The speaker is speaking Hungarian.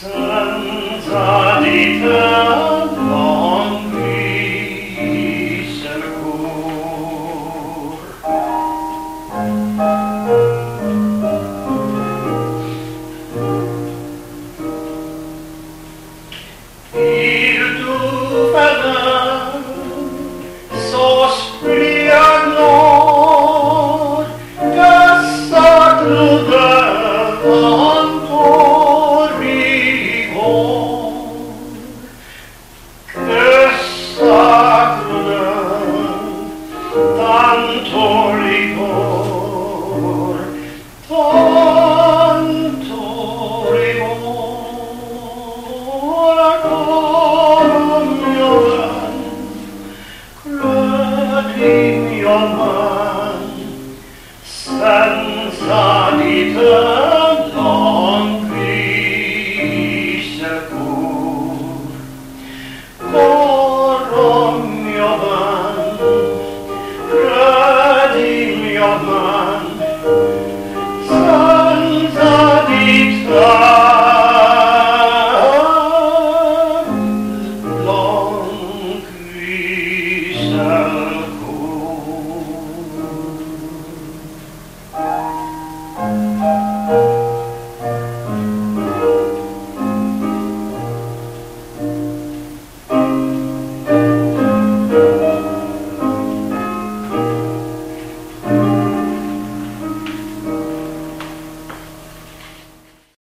Sons Amen. Sansa dit